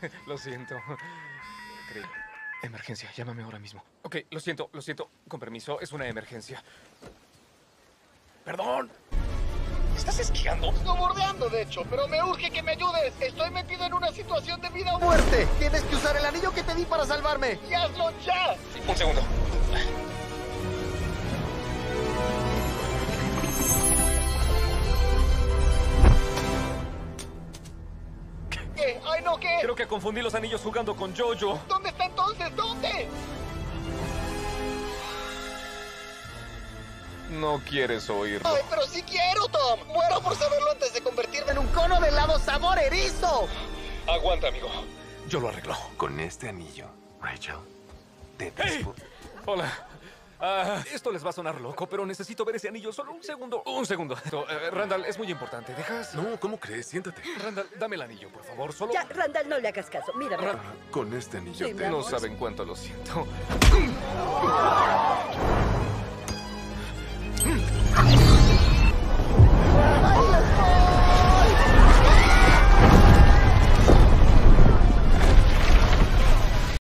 Lo siento. Creí- Emergencia, llámame ahora mismo. Ok, lo siento, lo siento. Con permiso, es una emergencia. Perdón. ¿Estás esquiando? Snowboardeando, de hecho, pero me urge que me ayudes. Estoy metido en una situación de vida o muerte. Tienes que usar el anillo que te di para salvarme. ¡Y hazlo ya! Un segundo. ¿Qué? ¡Ay, no, qué! Creo que confundí los anillos jugando con Jojo. ¿Dónde está entonces? ¿Dónde? No quieres oírlo. ¡Ay, pero sí quiero, Tom! Muero por saberlo antes de convertirme en un cono de helado sabor erizo. Aguanta, amigo. Yo lo arreglo. Con este anillo, Rachel, te ¡Hey! Hola. Ah, esto les va a sonar loco, pero necesito ver ese anillo. Solo un segundo, un segundo. Eh, Randall, es muy importante. ¿Dejas? No, ¿cómo crees? Siéntate. Randall, dame el anillo, por favor. Solo. Ya, Randall, no le hagas caso. Mírame. Ah, con este anillo. Sí, te... No saben cuánto lo siento. Ah.